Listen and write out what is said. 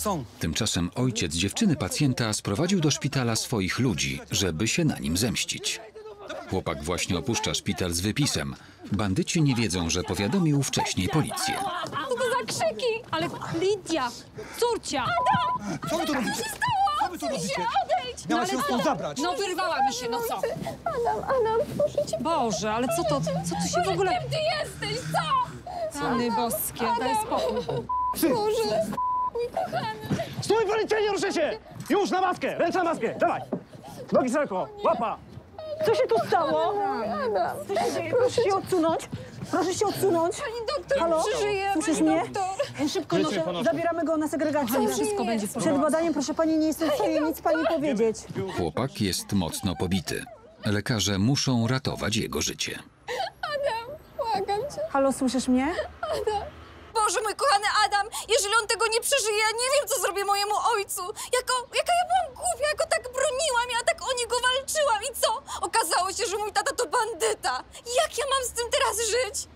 Są. Tymczasem ojciec dziewczyny pacjenta sprowadził do szpitala swoich ludzi, żeby się na nim zemścić. Chłopak właśnie opuszcza szpital z wypisem. Bandyci nie wiedzą, że powiadomił wcześniej policję. Co to za krzyki? Ale Lidia, córcia! Co wy tu robicie? Co wy tu robicie? Odejdź! Miałaś ją stąd zabrać. No wyrwała mi się, no co? Adam, Adam, proszę cię. Boże, ale co to, co tu się w ogóle... Kim ty jesteś? Co? Rany boskie, daj spokój. Boże. Stój, policja, nie ruszę się! Już na maskę! Ręce na maskę! Dawaj! Nogi szeroko! Łapa! Co się tu stało? Adam. Co się dzieje? Proszę się odsunąć. Proszę się odsunąć. Pani doktor Halo? przeżyje, Słyszysz pani mnie? doktor. Szybko noszę. Zabieramy go na segregację. Wszystko będzie w. Przed badaniem, proszę pani, nie jestem w stanie nic pani powiedzieć. Chłopak jest mocno pobity. Lekarze muszą ratować jego życie. Adam, błagam cię. Halo, słyszysz mnie? Boże, mój kochany Adam, jeżeli on tego nie przeżyje, ja nie wiem, co zrobię mojemu ojcu. Jako, jaka ja byłam głupia, ja go tak broniłam, ja tak o niego walczyłam i co? Okazało się, że mój tata to bandyta. Jak ja mam z tym teraz żyć?